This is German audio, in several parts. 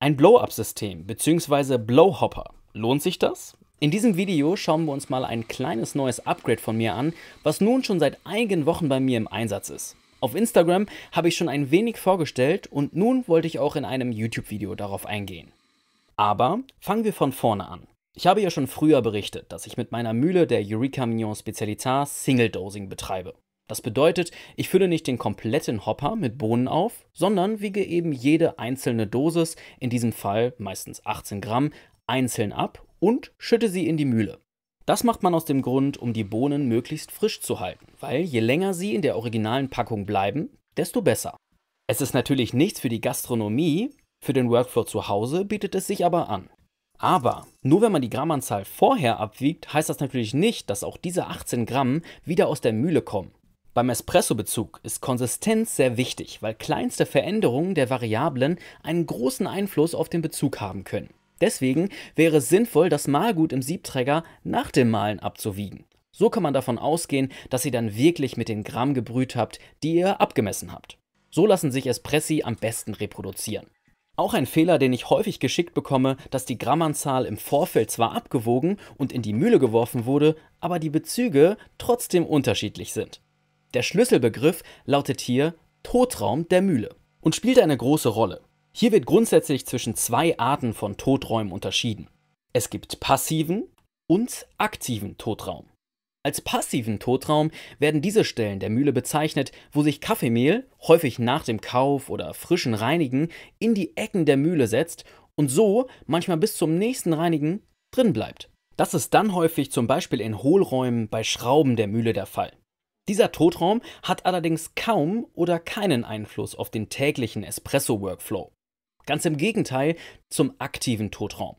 Ein Blow-Up-System bzw. Blow-Hopper. Lohnt sich das? In diesem Video schauen wir uns mal ein kleines neues Upgrade von mir an, was nun schon seit einigen Wochen bei mir im Einsatz ist. Auf Instagram habe ich schon ein wenig vorgestellt und nun wollte ich auch in einem YouTube-Video darauf eingehen. Aber fangen wir von vorne an. Ich habe ja schon früher berichtet, dass ich mit meiner Mühle der Eureka Mignon Specialitat Single Dosing betreibe. Das bedeutet, ich fülle nicht den kompletten Hopper mit Bohnen auf, sondern wiege eben jede einzelne Dosis, in diesem Fall meistens 18 Gramm, einzeln ab und schütte sie in die Mühle. Das macht man aus dem Grund, um die Bohnen möglichst frisch zu halten, weil je länger sie in der originalen Packung bleiben, desto besser. Es ist natürlich nichts für die Gastronomie, für den Workflow zu Hause bietet es sich aber an. Aber nur wenn man die Grammanzahl vorher abwiegt, heißt das natürlich nicht, dass auch diese 18 Gramm wieder aus der Mühle kommen. Beim Espresso-Bezug ist Konsistenz sehr wichtig, weil kleinste Veränderungen der Variablen einen großen Einfluss auf den Bezug haben können. Deswegen wäre es sinnvoll, das Mahlgut im Siebträger nach dem Mahlen abzuwiegen. So kann man davon ausgehen, dass ihr dann wirklich mit den Gramm gebrüht habt, die ihr abgemessen habt. So lassen sich Espressi am besten reproduzieren. Auch ein Fehler, den ich häufig geschickt bekomme, dass die Grammanzahl im Vorfeld zwar abgewogen und in die Mühle geworfen wurde, aber die Bezüge trotzdem unterschiedlich sind. Der Schlüsselbegriff lautet hier Totraum der Mühle und spielt eine große Rolle. Hier wird grundsätzlich zwischen zwei Arten von Toträumen unterschieden. Es gibt passiven und aktiven Totraum. Als passiven Totraum werden diese Stellen der Mühle bezeichnet, wo sich Kaffeemehl, häufig nach dem Kauf oder frischen Reinigen, in die Ecken der Mühle setzt und so manchmal bis zum nächsten Reinigen drin bleibt. Das ist dann häufig zum Beispiel in Hohlräumen bei Schrauben der Mühle der Fall. Dieser Totraum hat allerdings kaum oder keinen Einfluss auf den täglichen Espresso-Workflow. Ganz im Gegenteil zum aktiven Totraum,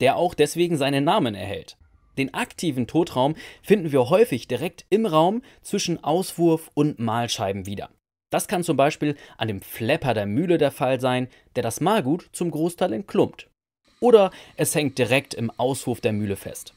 der auch deswegen seinen Namen erhält. Den aktiven Totraum finden wir häufig direkt im Raum zwischen Auswurf und Mahlscheiben wieder. Das kann zum Beispiel an dem Flepper der Mühle der Fall sein, der das Mahlgut zum Großteil entklumpt. Oder es hängt direkt im Auswurf der Mühle fest.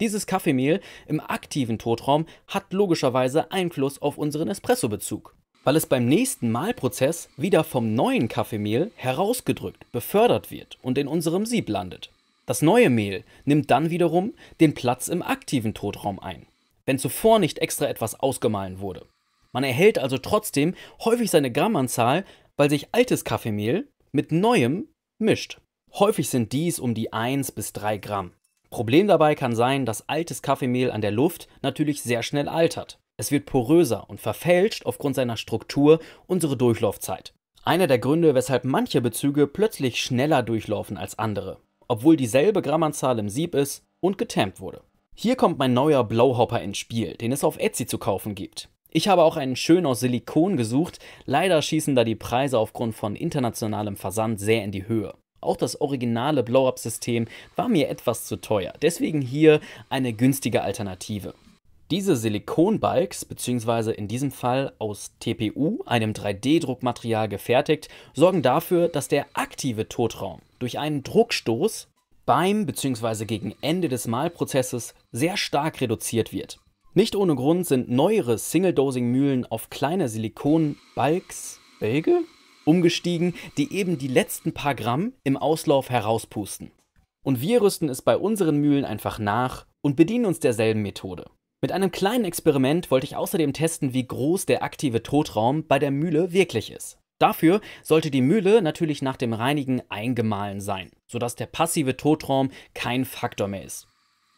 Dieses Kaffeemehl im aktiven Totraum hat logischerweise Einfluss auf unseren Espresso-Bezug weil es beim nächsten Mahlprozess wieder vom neuen Kaffeemehl herausgedrückt, befördert wird und in unserem Sieb landet. Das neue Mehl nimmt dann wiederum den Platz im aktiven Totraum ein, wenn zuvor nicht extra etwas ausgemahlen wurde. Man erhält also trotzdem häufig seine Grammanzahl, weil sich altes Kaffeemehl mit neuem mischt. Häufig sind dies um die 1 bis 3 Gramm. Problem dabei kann sein, dass altes Kaffeemehl an der Luft natürlich sehr schnell altert. Es wird poröser und verfälscht aufgrund seiner Struktur unsere Durchlaufzeit. Einer der Gründe, weshalb manche Bezüge plötzlich schneller durchlaufen als andere, obwohl dieselbe Grammanzahl im Sieb ist und getampt wurde. Hier kommt mein neuer Blowhopper ins Spiel, den es auf Etsy zu kaufen gibt. Ich habe auch einen schön aus Silikon gesucht, leider schießen da die Preise aufgrund von internationalem Versand sehr in die Höhe. Auch das originale Blow-Up-System war mir etwas zu teuer, deswegen hier eine günstige Alternative. Diese Silikonbalks, beziehungsweise in diesem Fall aus TPU, einem 3D-Druckmaterial gefertigt, sorgen dafür, dass der aktive Totraum durch einen Druckstoß beim bzw. gegen Ende des Mahlprozesses sehr stark reduziert wird. Nicht ohne Grund sind neuere Single-Dosing-Mühlen auf kleine Silikonbalks, Bälge, umgestiegen, die eben die letzten paar Gramm im Auslauf herauspusten. Und wir rüsten es bei unseren Mühlen einfach nach und bedienen uns derselben Methode. Mit einem kleinen Experiment wollte ich außerdem testen, wie groß der aktive Totraum bei der Mühle wirklich ist. Dafür sollte die Mühle natürlich nach dem Reinigen eingemahlen sein, sodass der passive Totraum kein Faktor mehr ist.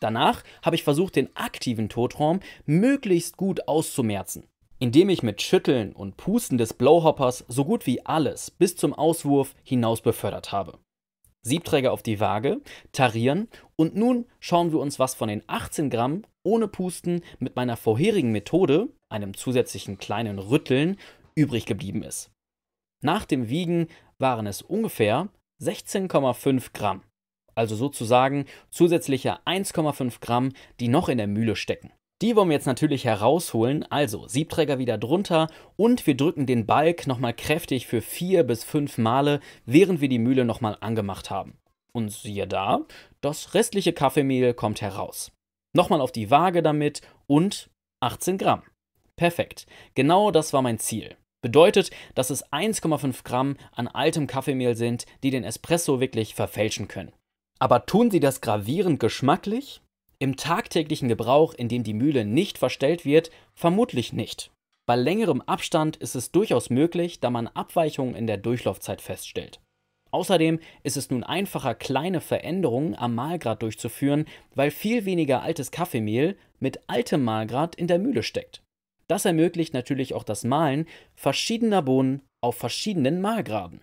Danach habe ich versucht, den aktiven Totraum möglichst gut auszumerzen, indem ich mit Schütteln und Pusten des Blowhoppers so gut wie alles bis zum Auswurf hinaus befördert habe. Siebträger auf die Waage, tarieren und nun schauen wir uns was von den 18 Gramm ohne Pusten mit meiner vorherigen Methode, einem zusätzlichen kleinen Rütteln, übrig geblieben ist. Nach dem Wiegen waren es ungefähr 16,5 Gramm, also sozusagen zusätzliche 1,5 Gramm, die noch in der Mühle stecken. Die wollen wir jetzt natürlich herausholen, also Siebträger wieder drunter und wir drücken den Balk nochmal kräftig für vier bis fünf Male, während wir die Mühle nochmal angemacht haben. Und siehe da, das restliche Kaffeemehl kommt heraus. Nochmal auf die Waage damit und 18 Gramm. Perfekt. Genau das war mein Ziel. Bedeutet, dass es 1,5 Gramm an altem Kaffeemehl sind, die den Espresso wirklich verfälschen können. Aber tun sie das gravierend geschmacklich? Im tagtäglichen Gebrauch, in dem die Mühle nicht verstellt wird, vermutlich nicht. Bei längerem Abstand ist es durchaus möglich, da man Abweichungen in der Durchlaufzeit feststellt. Außerdem ist es nun einfacher, kleine Veränderungen am Mahlgrad durchzuführen, weil viel weniger altes Kaffeemehl mit altem Mahlgrad in der Mühle steckt. Das ermöglicht natürlich auch das Mahlen verschiedener Bohnen auf verschiedenen Mahlgraden.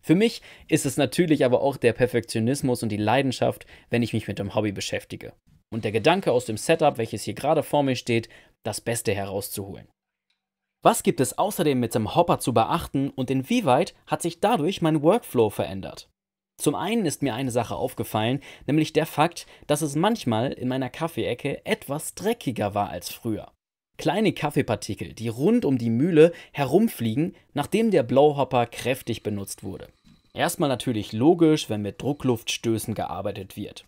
Für mich ist es natürlich aber auch der Perfektionismus und die Leidenschaft, wenn ich mich mit dem Hobby beschäftige. Und der Gedanke aus dem Setup, welches hier gerade vor mir steht, das Beste herauszuholen. Was gibt es außerdem mit dem Hopper zu beachten und inwieweit hat sich dadurch mein Workflow verändert? Zum einen ist mir eine Sache aufgefallen, nämlich der Fakt, dass es manchmal in meiner Kaffeeecke etwas dreckiger war als früher. Kleine Kaffeepartikel, die rund um die Mühle herumfliegen, nachdem der Blowhopper kräftig benutzt wurde. Erstmal natürlich logisch, wenn mit Druckluftstößen gearbeitet wird.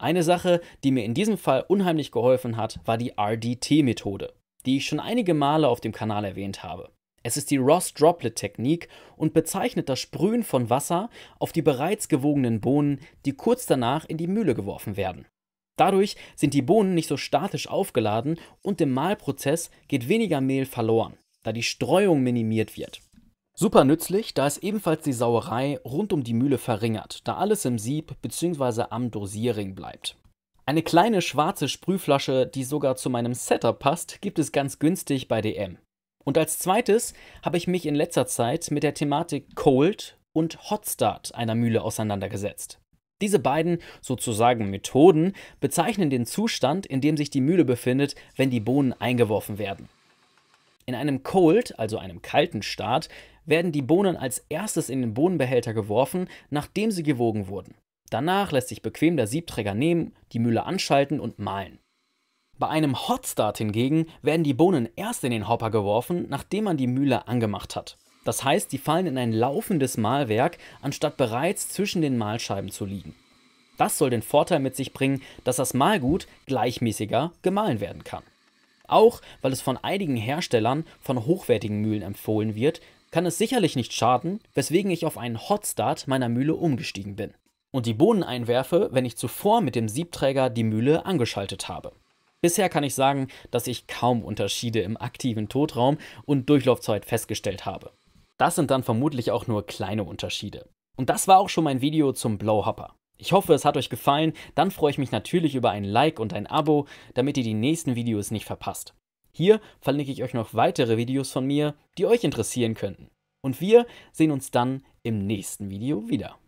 Eine Sache, die mir in diesem Fall unheimlich geholfen hat, war die RDT-Methode, die ich schon einige Male auf dem Kanal erwähnt habe. Es ist die Ross Droplet Technik und bezeichnet das Sprühen von Wasser auf die bereits gewogenen Bohnen, die kurz danach in die Mühle geworfen werden. Dadurch sind die Bohnen nicht so statisch aufgeladen und im Mahlprozess geht weniger Mehl verloren, da die Streuung minimiert wird. Super nützlich, da es ebenfalls die Sauerei rund um die Mühle verringert, da alles im Sieb bzw. am Dosierring bleibt. Eine kleine schwarze Sprühflasche, die sogar zu meinem Setup passt, gibt es ganz günstig bei DM. Und als zweites habe ich mich in letzter Zeit mit der Thematik Cold und Hot Start einer Mühle auseinandergesetzt. Diese beiden sozusagen Methoden bezeichnen den Zustand, in dem sich die Mühle befindet, wenn die Bohnen eingeworfen werden. In einem Cold, also einem kalten Start, werden die Bohnen als erstes in den Bohnenbehälter geworfen, nachdem sie gewogen wurden. Danach lässt sich bequem der Siebträger nehmen, die Mühle anschalten und mahlen. Bei einem Hot Start hingegen werden die Bohnen erst in den Hopper geworfen, nachdem man die Mühle angemacht hat. Das heißt, die fallen in ein laufendes Mahlwerk, anstatt bereits zwischen den Mahlscheiben zu liegen. Das soll den Vorteil mit sich bringen, dass das Mahlgut gleichmäßiger gemahlen werden kann. Auch weil es von einigen Herstellern von hochwertigen Mühlen empfohlen wird, kann es sicherlich nicht schaden, weswegen ich auf einen Hotstart meiner Mühle umgestiegen bin und die Bohnen einwerfe, wenn ich zuvor mit dem Siebträger die Mühle angeschaltet habe. Bisher kann ich sagen, dass ich kaum Unterschiede im aktiven Totraum und Durchlaufzeit festgestellt habe. Das sind dann vermutlich auch nur kleine Unterschiede. Und das war auch schon mein Video zum Blowhopper. Ich hoffe, es hat euch gefallen. Dann freue ich mich natürlich über ein Like und ein Abo, damit ihr die nächsten Videos nicht verpasst. Hier verlinke ich euch noch weitere Videos von mir, die euch interessieren könnten. Und wir sehen uns dann im nächsten Video wieder.